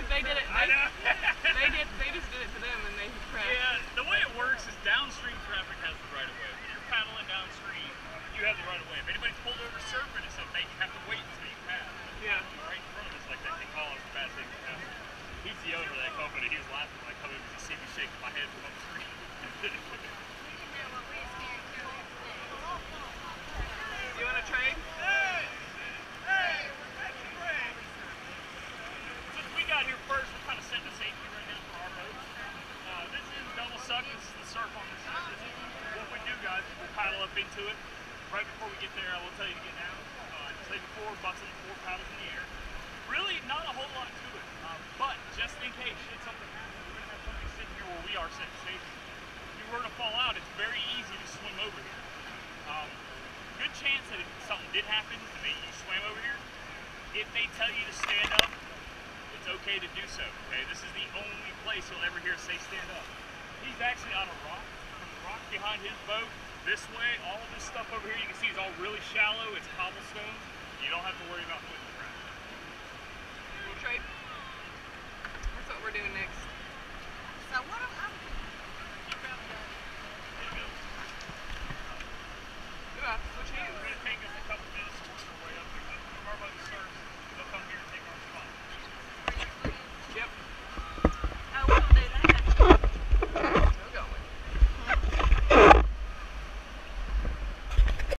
look, they did it. I They, they did. They just did it to them, and they crashed. Yeah, the way it works is downstream traffic has the right of way. When you're paddling downstream, you have the right of way. If anybody's pulled over surfing or something, you have to wait until you pass. Yeah. Right in front of us like that. They call us oh, bad thing to happen. He's the owner of that company. He was laughing when I come in because he see me shaking my head from upstream. Do you want to trade? Since we got here first, we're kind of setting the safety right now for our boats. Uh, this is double suck. This is the surf on side. What we do, guys. is We'll paddle up into it. Right before we get there, I will tell you to get down. Uh, just leave the forward button, four paddles in the air. Really, not a whole lot to it. Uh, but just in case should something happen, we're gonna have somebody sitting here where we are setting safety. If you were to fall out, it's very easy to swim over here. Um, good chance that if something did happen they, you swam over here, if they tell you to stand up, it's okay to do so. Okay, this is the only place you'll ever hear say stand up. He's actually on a rock. From the rock behind his boat, this way, all of this stuff over here you can see is all really shallow. It's cobblestone. You don't have to worry about putting